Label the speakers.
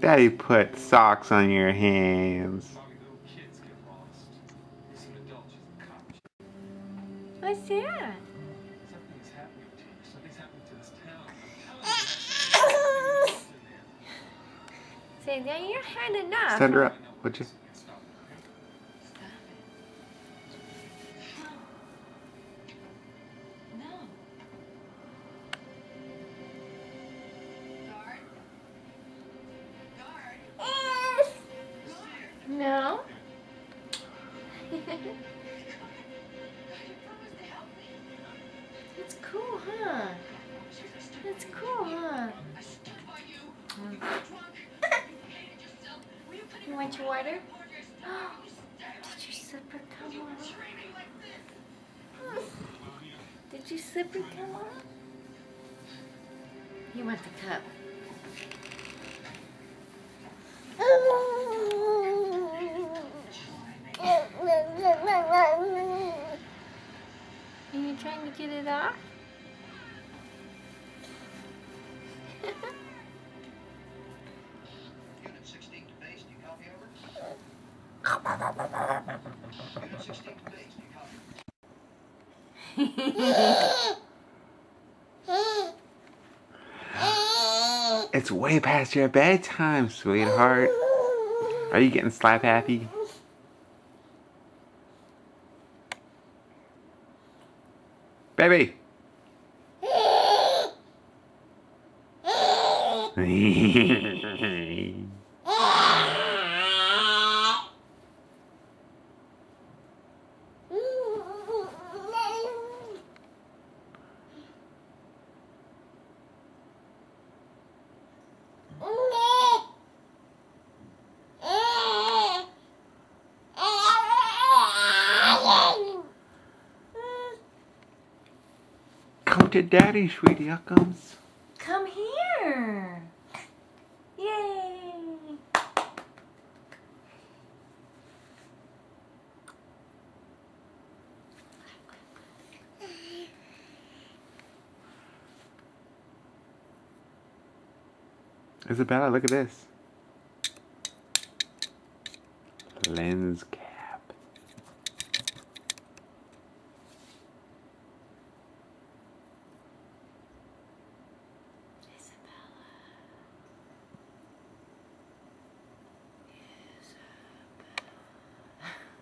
Speaker 1: Daddy put socks on your hands.
Speaker 2: What's that? Say, now you're had enough.
Speaker 1: Stand her up, would you?
Speaker 2: That's cool, huh? That's cool, huh? You want your water? Did your slipper come off? Did your slipper come off? You want the cup? To get it off?
Speaker 3: Unit 16 to base, do you copy over? Unit 16 to base, do you copy?
Speaker 1: It's way past your bedtime, sweetheart. Are you getting slap happy? Baby! Come to daddy, sweetie. How comes?
Speaker 2: Come here. Yay.
Speaker 1: Isabella, look at this. Lens